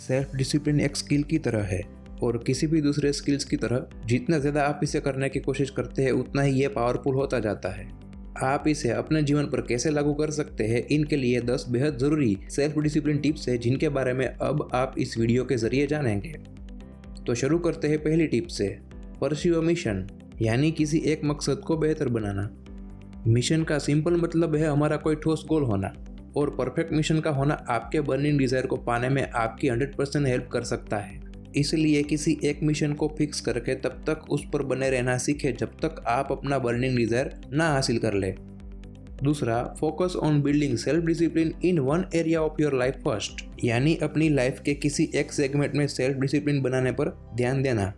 Self discipline एक skill की तरह है और किसी भी दूसरे स्किल्स की तरह जितना ज़्यादा आप इसे करने की कोशिश करते हैं, उतना ही ये पावरफुल होता जाता है। आप इसे अपने जीवन पर कैसे लागू कर सकते हैं, इनके लिए 10 बेहद ज़रूरी सेल्फ डिसिप्लिन टिप्स है, जिनके बारे में अब आप इस वीडियो के ज़रिए जानेंगे। तो शुरू करते हैं पहली टिप से। परस्यू मिशन यानी किसी एक मकसद को बेहतर बनाना। मिशन का सिंपल मतलब है हमारा कोई ठोस गोल होना। और परफेक्ट मिशन का होना आपके बर्निंग डिज़ायर को पाने में आपकी 100 परसेंट हेल्प कर सकता है। इसलिए किसी एक मिशन को फिक्स करके तब तक उस पर बने रहना सीखे जब तक आप अपना बर्निंग डिज़ायर ना हासिल कर ले। दूसरा focus on building self discipline in one area of your life first यानी अपनी लाइफ के किसी एक सेगमेंट में सेल्फ डिसिप्लिन बनाने पर ध्यान देना।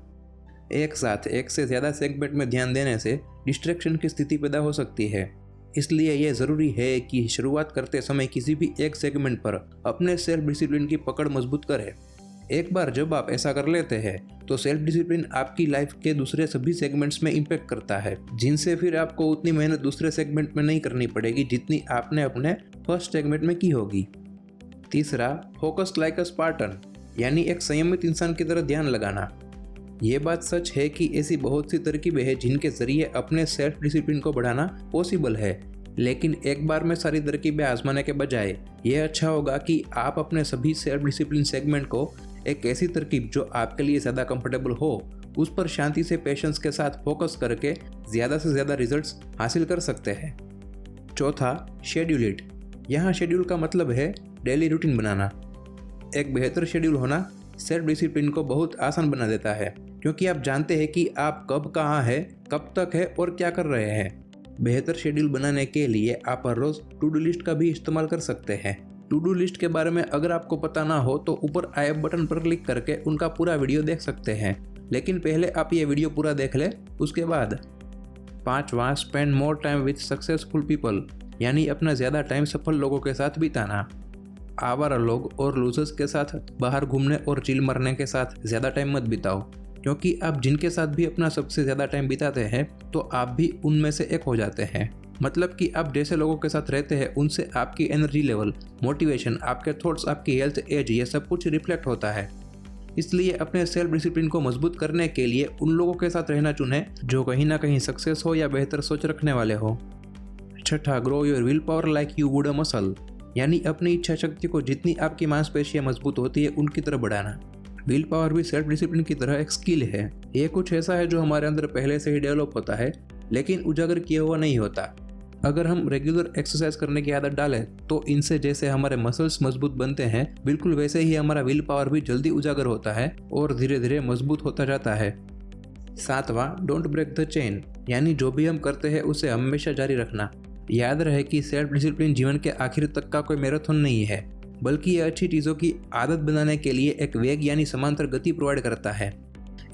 एक साथ एक से ज़्यादा सेगमेंट में ध्यान देने से डिस्ट्रैक्शन की स्थिति पैदा हो सकती है। इसलिए यह ज़रूरी है कि शुरुआत करते समय किसी भी एक सेगमेंट पर अपने सेल्फ डिसिप्लिन की पकड़ मज़बूत करें। एक बार जब आप ऐसा कर लेते हैं तो सेल्फ डिसिप्लिन आपकी लाइफ के दूसरे सभी सेगमेंट्स में इम्पेक्ट करता है, जिनसे फिर आपको उतनी मेहनत दूसरे सेगमेंट में नहीं करनी पड़ेगी जितनी आपने अपने फ़र्स्ट सेगमेंट में की होगी। तीसरा फोकस लाइक अ स्पार्टन यानी एक संयमित इंसान की तरह ध्यान लगाना। ये बात सच है कि ऐसी बहुत सी तरकीबें हैं जिनके ज़रिए अपने सेल्फ डिसिप्लिन को बढ़ाना पॉसिबल है। लेकिन एक बार में सारी तरकीबें आजमाने के बजाय, यह अच्छा होगा कि आप अपने सभी सेल्फ डिसिप्लिन सेगमेंट को एक ऐसी तरकीब जो आपके लिए ज़्यादा कंफर्टेबल हो, उस पर शांति से पेशेंस के साथ फोकस करके ज़्यादा से ज़्यादा रिजल्ट्स हासिल कर सकते हैं। चौथा शेड्यूल इट यहाँ शेड्यूल का मतलब है डेली रूटीन बनाना। एक बेहतर शेड्यूल होना सेल्फ डिसिप्लिन को बहुत आसान बना देता है, क्योंकि आप जानते हैं कि आप कब कहाँ है, कब तक है और क्या कर रहे हैं। बेहतर शेड्यूल बनाने के लिए आप हर रोज टू डू लिस्ट का भी इस्तेमाल कर सकते हैं। टू डू लिस्ट के बारे में अगर आपको पता ना हो तो ऊपर आई बटन पर क्लिक करके उनका पूरा वीडियो देख सकते हैं। लेकिन पहले आप ये वीडियो पूरा देख ले, उसके बाद पाँचवा spend more time with successful people यानी अपना ज़्यादा टाइम सफल लोगों के साथ बिताना। आवारा लोग और लूजर्स के साथ, बाहर घूमने और चिल मरने के साथ ज़्यादा टाइम मत बिताओ। क्योंकि आप जिनके साथ भी अपना सबसे ज़्यादा टाइम बिताते हैं तो आप भी उनमें से एक हो जाते हैं। मतलब कि आप जैसे लोगों के साथ रहते हैं, उनसे आपकी एनर्जी लेवल मोटिवेशन आपके थॉट्स आपकी हेल्थ एज ये सब कुछ रिफ्लेक्ट होता है। इसलिए अपने सेल्फ डिसिप्लिन को मज़बूत करने के लिए उन लोगों के साथ रहना चुने, जो कहीं ना कहीं सक्सेस हो या बेहतर सोच रखने वाले हो। छठा grow your will power like you would a muscle यानी अपनी इच्छा शक्ति को जितनी आपकी मांसपेशियाँ मज़बूत होती है, उनकी तरफ़ बढ़ाना। विल पावर भी सेल्फ डिसिप्लिन की तरह एक स्किल है। ये कुछ ऐसा है जो हमारे अंदर पहले से ही डेवलप होता है, लेकिन उजागर किया हुआ नहीं होता। अगर हम रेगुलर एक्सरसाइज करने की आदत डालें तो इनसे जैसे हमारे मसल्स मज़बूत बनते हैं, बिल्कुल वैसे ही हमारा विल पावर भी जल्दी उजागर होता है और धीरे धीरे मज़बूत होता जाता है। सातवां डोंट ब्रेक द चेन यानी जो भी हम करते हैं, उसे हमेशा जारी रखना। याद रहे कि सेल्फ डिसिप्लिन जीवन के आखिर तक का कोई मैराथन नहीं है, बल्कि यह अच्छी चीज़ों की आदत बनाने के लिए एक वेग यानी समांतर गति प्रोवाइड करता है।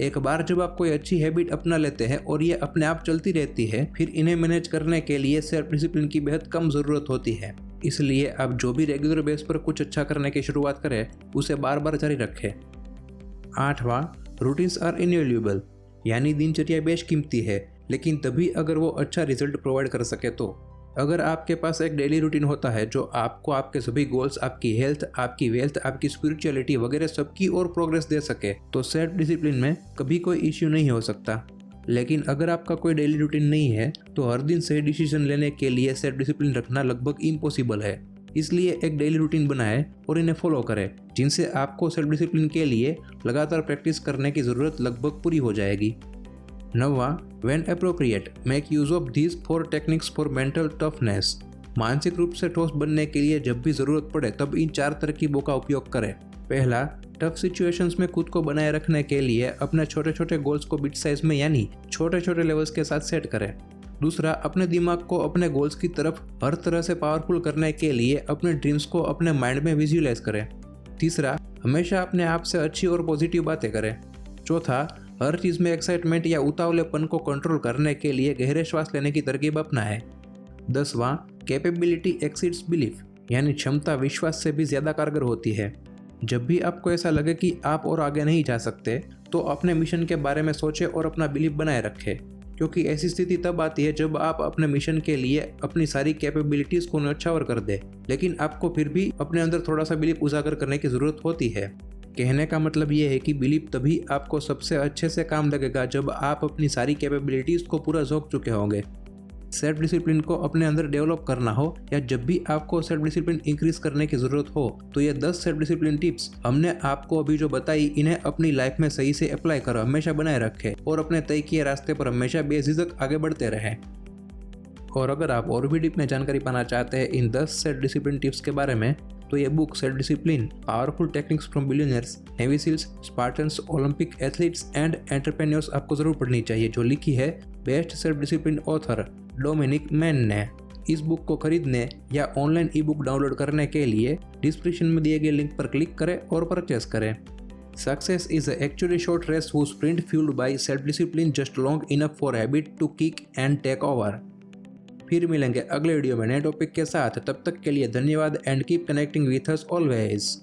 एक बार जब आप कोई अच्छी हैबिट अपना लेते हैं और ये अपने आप चलती रहती है, फिर इन्हें मैनेज करने के लिए सेल्फ डिसिप्लिन की बेहद कम ज़रूरत होती है। इसलिए आप जो भी रेगुलर बेस पर कुछ अच्छा करने की शुरुआत करें, उसे बार बार जारी रखें। आठवां रूटीन्स आर इनवेल्यूबल यानी दिनचर्या बेश कीमती है, लेकिन तभी अगर वो अच्छा रिज़ल्ट प्रोवाइड कर सके तो। अगर आपके पास एक डेली रूटीन होता है जो आपको आपके सभी गोल्स आपकी हेल्थ आपकी वेल्थ आपकी स्पिरिचुअलिटी वगैरह सबकी और प्रोग्रेस दे सके तो सेल्फ डिसिप्लिन में कभी कोई इश्यू नहीं हो सकता। लेकिन अगर आपका कोई डेली रूटीन नहीं है तो हर दिन सही डिसीज़न लेने के लिए सेल्फ डिसिप्लिन रखना लगभग इम्पॉसिबल है। इसलिए एक डेली रूटीन बनाएँ और इन्हें फॉलो करें, जिनसे आपको सेल्फ डिसिप्लिन के लिए लगातार प्रैक्टिस करने की ज़रूरत लगभग पूरी हो जाएगी। नवा when appropriate make use of these four techniques for mental toughness मानसिक रूप से ठोस बनने के लिए जब भी ज़रूरत पड़े, तब इन चार तरकीबों का उपयोग करें। पहला टफ सिचुएशंस में खुद को बनाए रखने के लिए अपने छोटे छोटे गोल्स को बिट साइज़ में, यानी छोटे छोटे लेवल्स के साथ सेट करें। दूसरा, अपने दिमाग को अपने गोल्स की तरफ़ हर तरह से पावरफुल करने के लिए अपने ड्रीम्स को अपने माइंड में विजुअलाइज करें। तीसरा, हमेशा अपने आप से अच्छी और पॉजिटिव बातें करें। चौथा हर चीज़ में एक्साइटमेंट या उतावलेपन को कंट्रोल करने के लिए गहरे श्वास लेने की तरकीब अपना है दसवां कैपेबिलिटी एक्सीड्स बिलीफ यानी क्षमता विश्वास से भी ज़्यादा कारगर होती है। जब भी आपको ऐसा लगे कि आप और आगे नहीं जा सकते तो अपने मिशन के बारे में सोचें और अपना बिलीफ बनाए रखें। क्योंकि ऐसी स्थिति तब आती है जब आप अपने मिशन के लिए अपनी सारी कैपेबिलिटीज़ को नच्छावर कर दे, लेकिन आपको फिर भी अपने अंदर थोड़ा सा बिलीफ उजागर करने की ज़रूरत होती है। कहने का मतलब ये है कि बिलीव तभी आपको सबसे अच्छे से काम लगेगा जब आप अपनी सारी कैपेबिलिटीज को पूरा झोंक चुके होंगे। सेल्फ डिसिप्लिन को अपने अंदर डेवलप करना हो या जब भी आपको सेल्फ डिसिप्लिन इंक्रीज करने की ज़रूरत हो तो ये 10 सेल्फ डिसिप्लिन टिप्स हमने आपको अभी जो बताई, इन्हें अपनी लाइफ में सही से अप्लाई करो, हमेशा बनाए रखें और अपने तय किए रास्ते पर हमेशा बेझिझक आगे बढ़ते रहें। और अगर आप और भी डीप में जानकारी पाना चाहते हैं इन 10 सेल्फ डिसिप्लिन टिप्स के बारे में तो ये book self discipline powerful techniques from billionaires navy SEALs Spartans Olympic athletes and entrepreneurs आपको ज़रूर पढ़नी चाहिए जो लिखी है best self discipline author Dominic Mann ने इस बुक को खरीदने या ऑनलाइन ई बुक डाउनलोड करने के लिए डिस्क्रिप्शन में दिए गए लिंक पर क्लिक करें और परचेस करें Success is actually short race whose sprint fueled by self-discipline just long enough for habit to kick and take over. फिर मिलेंगे अगले वीडियो में नए टॉपिक के साथ। तब तक के लिए धन्यवाद and keep connecting with us always